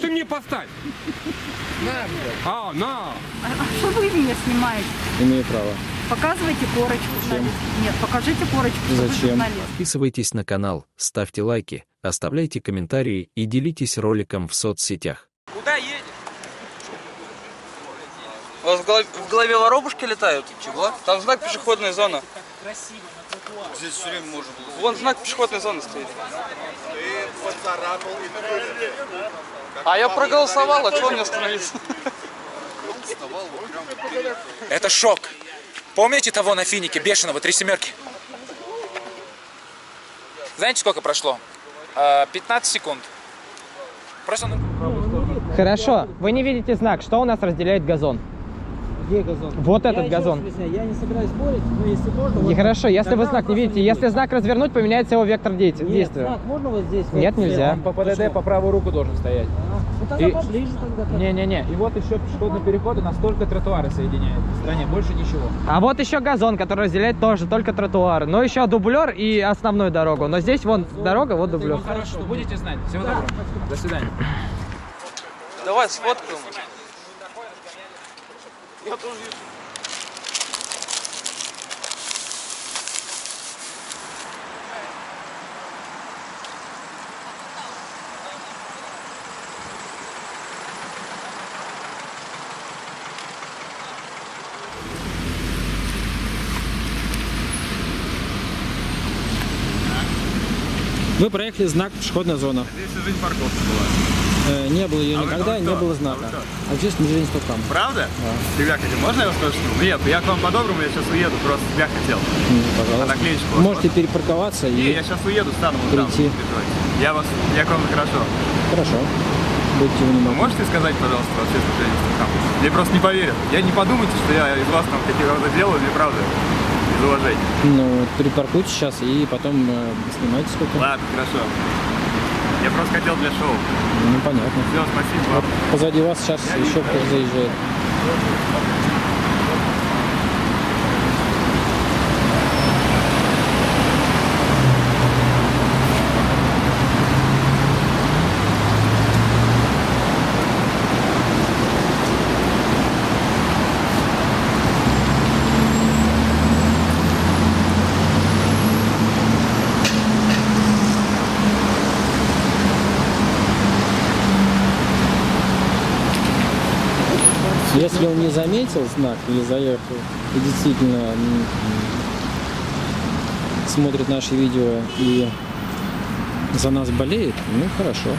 Ты мне поставь. А, на. А что вы меня снимаете? Имею право. Показывайте корочку. журналист. Нет, покажите корочку. Зачем? Подписывайтесь на канал, ставьте лайки, оставляйте комментарии и делитесь роликом в соцсетях. Куда едешь? У вас в голове, в голове воробушки летают? Чего? Там знак пешеходная зона. Здесь все время можно было. Вон знак пешеходной зоны стоит. А я проголосовал, а что мне остановиться? Это шок. Помните того на финике, бешеного, три семерки? Знаете, сколько прошло? А, 15 секунд. Просто... Хорошо, вы не видите знак. Что у нас разделяет газон? Где газон? Вот Я этот газон. объясняю, Я не собираюсь спорить, но если можно... Вот хорошо, если вы знак не видите, не если знак развернуть, поменяется его вектор дейти- Нет, действия. знак можно вот здесь? вот Нет, нельзя. По ПДД по правую руку должен стоять. А, Ну тогда И- поближе тогда. Не-не-не. И вот еще пешеходный переход, и нас только тротуары соединяют в стране, больше ничего. А вот еще газон, который разделяет тоже только тротуары. Но еще дублер и основную дорогу. Но здесь вон дорога, вот дублер. Ну хорошо, будете знать. Всего доброго. До свидания. Давай сфоткаем. E então isso. Мы проехали знак пешеходная зона. Здесь жизнь парковка была. Э, не было ее А никогда, не было А знака. вы кто? Общественное движение Стопкам. Правда? Тебя хотел, можно я вас спрошу? Нет, я к вам по-доброму, я сейчас уеду, просто тебя хотел. А Пожалуйста. наклеечку у вас Можете перепарковаться Не, и... я сейчас уеду, стану вот там. Прийти. держать. Я вас, я к вам хорошо. Хорошо. Будьте Вы внимательны. можете сказать, пожалуйста, вообще, что я там? Мне просто не поверят. Я не подумайте, что я из вас там какие-то делаю, мне правда. Из уважения. Ну, перепаркуйте сейчас и потом э, снимайте сколько. Ладно, хорошо. Я просто хотел для шоу. Ну, понятно. Все, спасибо вам. Позади вас сейчас еще кто-то заезжает. Если он не заметил знак или заехал и действительно смотрит наши видео и за нас болеет, ну хорошо.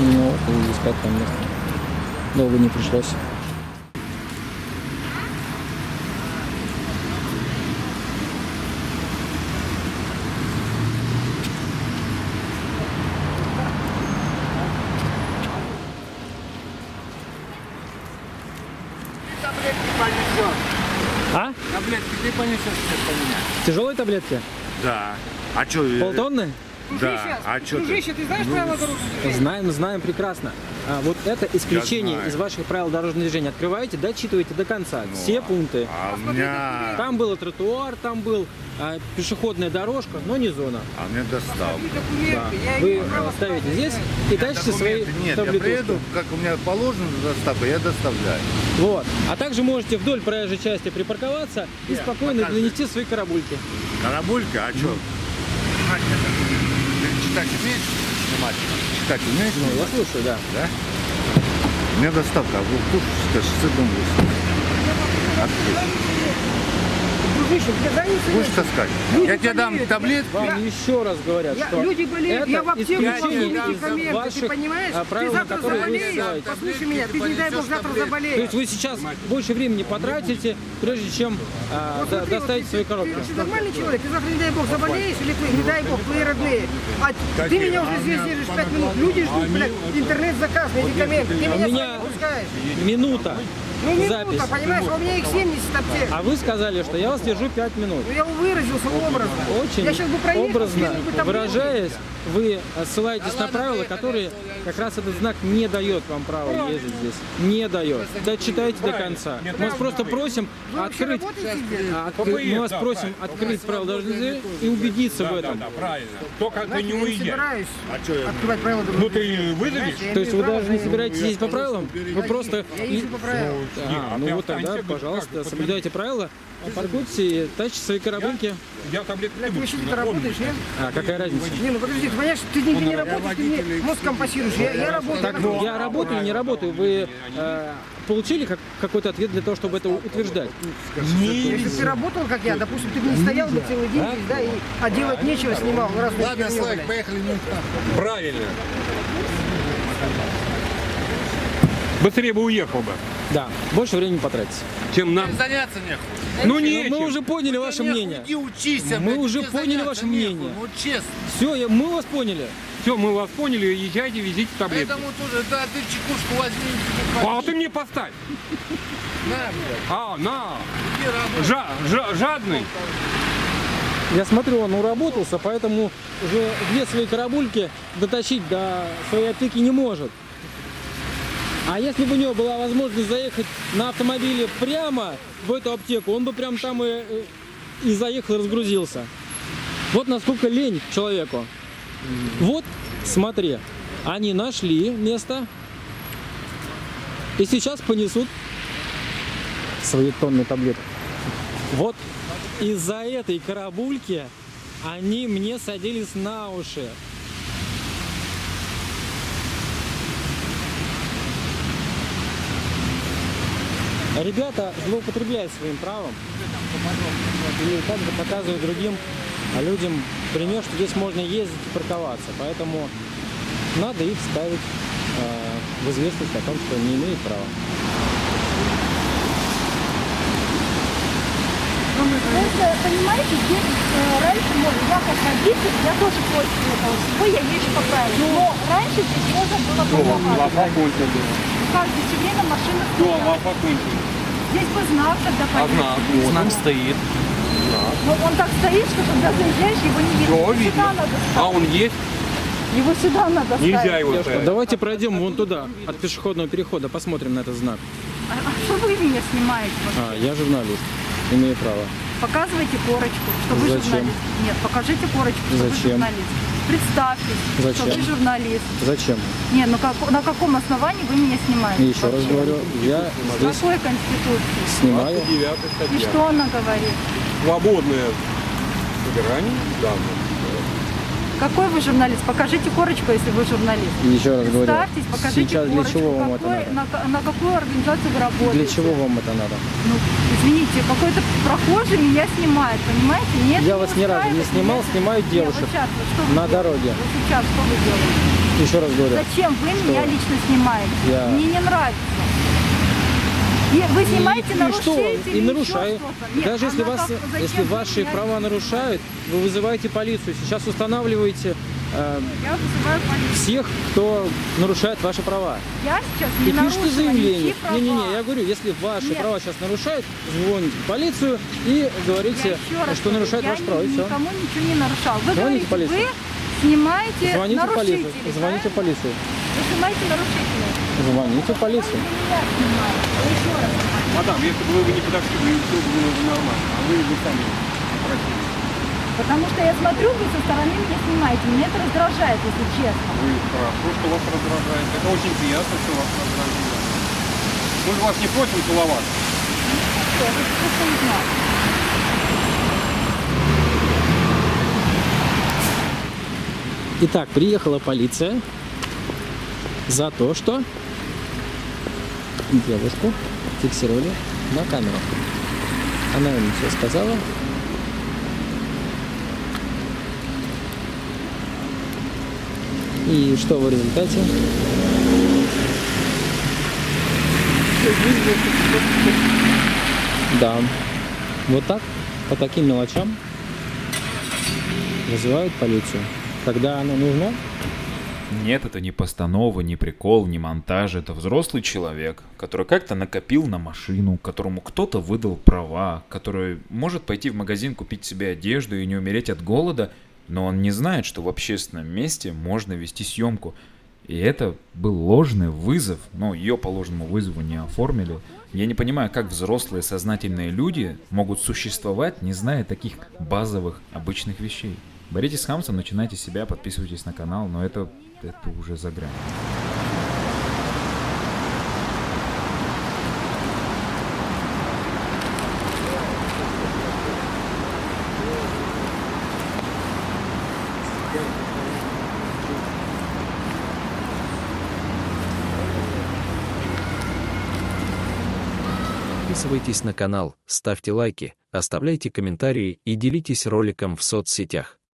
Ну, искать там место. Долго не пришлось. А? Таблетки ты понесешь вместо меня. Тяжелые таблетки? Да. А что? Полтонны? Да. А что ты? Дружище, ты знаешь правила дорожного движения? Знаем, знаем прекрасно. А, вот это исключение из ваших правил дорожного движения. Открываете, дочитывайте до конца. Все пункты. А у меня... Там был тротуар, там был а, пешеходная дорожка, но не зона. А мне достал. Я Вы э, ставите здесь и тащите свои нет, я приеду, как у меня положено доставка, я доставляю. Вот. А также можете вдоль проезжей части припарковаться и спокойно покажи. донести свои карабульки. Карабулька, а что? Читать умеешь? Внимательно. Читать умеешь? Ну, я слушаю, да. Да? У меня доставка, а кушаете, что дом Дружище, тебе дай не Будешь таскать? Люди Я тебе дам болеют. таблетки. Вам еще раз говорят, Я- что люди болеют, я в аптеку из медикаменты, ты понимаешь? а, Ты завтра заболеешь, послушай меня, ты не дай бог завтра То есть заболеешь. вы сейчас больше времени потратите, прежде чем а, Вот до- смотри, вот свои коробки. Ты, ты нормальный человек, ты завтра, не дай бог, заболеешь, или ты, не дай бог, твои родные. А ты меня уже здесь держишь 5 минут. Люди ждут, блядь, интернет-заказ, медикаменты. Ты А у меня меня не пускаешь. минута. Ну, минута, запись. понимаешь, а у меня их 70 аптек. А вы сказали, что я вас держу 5 минут. Ну, я выразился образно. Очень я сейчас бы проехал, образно выражаясь, вы ссылаетесь на правила, которые как раз этот знак не дает вам права ездить здесь. Не дает. Дочитайте до конца. Мы вас просто просим Вы открыть. а, Мы вас просим открыть правила дорожного и убедиться в этом. правильно. Только Знаете, не я не уезжай. собираюсь открывать правила дорожного Ну ты вызови. То есть вы даже не собираетесь ездить по правилам? Вы просто... Я езжу по правилам. А, а ну ты вот тогда, пожалуйста, как? соблюдайте правила, паркуйтесь и тащите свои коробылки. Я таблетки Блядь, ты вообще где-то работаешь, нет? А, какая разница? Не, ну подожди, ты понимаешь, ты нигде не работаешь, ты мне мозг компасируешь. Я, я работаю. Так, я работаю не работаю? Вы э, получили как, какой-то ответ для того, чтобы это утверждать? Если бы ты работал, как я, допустим, ты бы не стоял бы целый день здесь, да, и а делать нечего снимал. Ну, раз Ладно, Славик, поехали. Правильно. Быстрее бы уехал бы, Да, больше времени потратите. чем нам. Заняться нехуй. Ну Но не мы уже поняли ваше мнение. Иди учись, Мы уже поняли ваше мнение. Ну честно. Все, мы вас поняли. Все, мы вас поняли, езжайте, везите таблетки. Поэтому тоже, да, ты чекушку возьми. А ты мне поставь. На, блядь, А, на. Жа, жа- жадный. Я смотрю, он уработался, поэтому уже две свои карабульки дотащить до своей аптеки не может. А если бы у него была возможность заехать на автомобиле прямо в эту аптеку, он бы прям там и, и заехал, разгрузился. Вот насколько лень человеку. Вот, смотри, они нашли место и сейчас понесут свои тонны таблеток. Вот из-за этой карабульки они мне садились на уши. Ребята злоупотребляют своим правом и также показывают другим людям пример, что здесь можно ездить и парковаться. Поэтому надо их ставить э, в известность о том, что не имеют права. Просто, понимаете, здесь э, раньше можно, я как водитель, я тоже против этого всего, я езжу по правилам. Но раньше здесь можно было помогать. Каждое все время машина стояла. Здесь бы знак тогда появился. Знак стоит. Но он так стоит, что когда заезжаешь, его не видно. Его видно. сюда надо А он есть? Его сюда надо ставить. Нельзя его ставить. давайте пройдем вон туда, от пешеходного перехода, посмотрим на этот знак. А, а что вы меня снимаете? А, я журналист, имею право. Показывайте корочку, что вы Зачем? журналист. Нет, покажите корочку, что вы Зачем? журналист. Представьтесь, что Зачем? вы журналист. Зачем? Нет, ну как, на каком основании вы меня снимаете? И еще раз вообще? говорю, я здесь Какой конституции? снимаю. И что она говорит? Свободное собирание данных. Какой вы журналист? Покажите корочку, если вы журналист. Еще раз говорю, Представьтесь, покажите сейчас для корочку. чего вам это Какой- надо? на, на какую организацию вы работаете? Для чего вам это надо? Ну, извините, какой-то прохожий меня снимает, понимаете? Мне это Я вас ни разу не снимал, меня- снимаю Нет, девушек вот сейчас, вот что на делаете? дороге. Вот сейчас что вы делаете? Еще раз говорю. Зачем вы меня лично снимаете? Я- Мне не нравится. И вы снимаете и, и что? И нарушаю. Нет, Даже если, вас, как- если ваши меня- права нарушают, вы вызываете полицию. Сейчас устанавливаете э, Я всех, кто нарушает ваши права. Я сейчас не И пишите заявление. Не-не-не, я говорю, если ваши Нет. права сейчас нарушают, звоните в полицию и Я говорите, раз что говорю, нарушает я ваши права, все. никому ничего не нарушал. Вы Звоните говорите, полицию. вы снимаете Звоните в полицию. нарушителей. Звоните в полицию. Вы снимаете нарушителей. Звоните в полицию. Мадам, если бы вы не подошли, бы все было бы нормально. А вы бы сами просили. Потому что я смотрю, вы со стороны меня снимаете. Меня это раздражает, если честно. Вы хорошо, что вас раздражает. Это очень приятно, что вас раздражает. Мы же вас не просим целовать. Что, я хочу просто узнать. Итак, приехала полиция за то, что девушку фиксировали на камеру. Она им все сказала. И что в результате? Да. Вот так, по таким мелочам вызывают полицию. Когда оно нужно, Нет, это не постанова, не прикол, не монтаж. Это взрослый человек, который как-то накопил на машину, которому кто-то выдал права, который может пойти в магазин купить себе одежду и не умереть от голода, но он не знает, что в общественном месте можно вести съемку. И это был ложный вызов, но ее по ложному вызову не оформили. Я не понимаю, как взрослые сознательные люди могут существовать, не зная таких базовых обычных вещей. Боритесь с хамством, начинайте себя, подписывайтесь на канал, но это, это уже за грань. Подписывайтесь на канал, ставьте лайки, оставляйте комментарии и делитесь роликом в соцсетях.